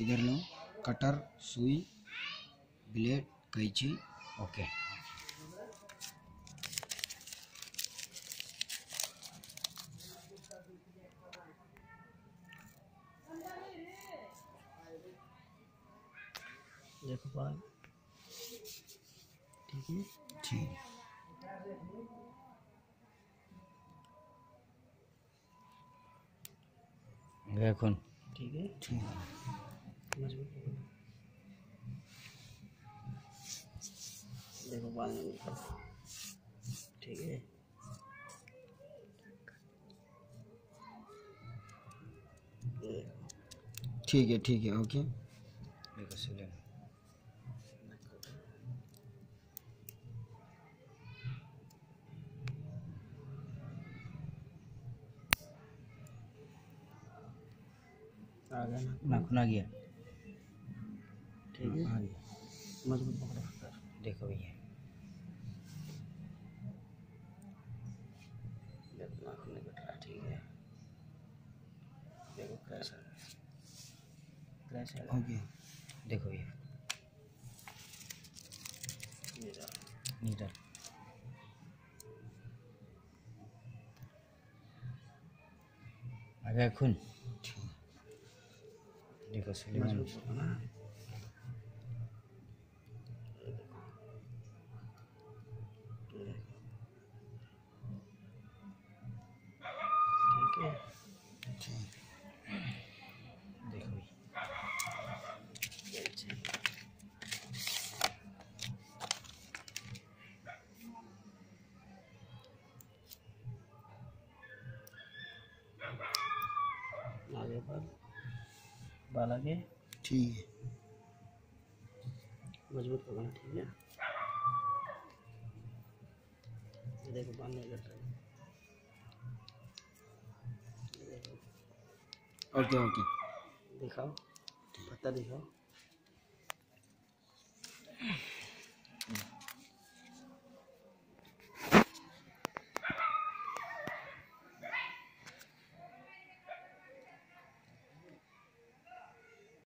इधर लो कटर सुई ब्लेड कैची ओके देखो बाल ठीक है ठीक এখন ठीक है? देखो बाल नहीं ठीक है? ठीक है ठीक है ओके। देखो सिले नाखून आ गया। ठीक है। मज़बूत पकड़ो। देखो भैया। देखो नाखून कट रहा ठीक है। देखो क्रैश आ गया क्रैश आ गया देखो भैया। ये जा नीडल आ गया खून। देखो सिले मज़बूत पकड़ना ये देखो। ठीक देखो भैया ये चाहिए। आगे बाल बाल के ठीक है। मज़बूत पकड़ना ठीक है। देखो बाँध नहीं देखो। ओके ओके दिखाओ पत्ता दिखाओ।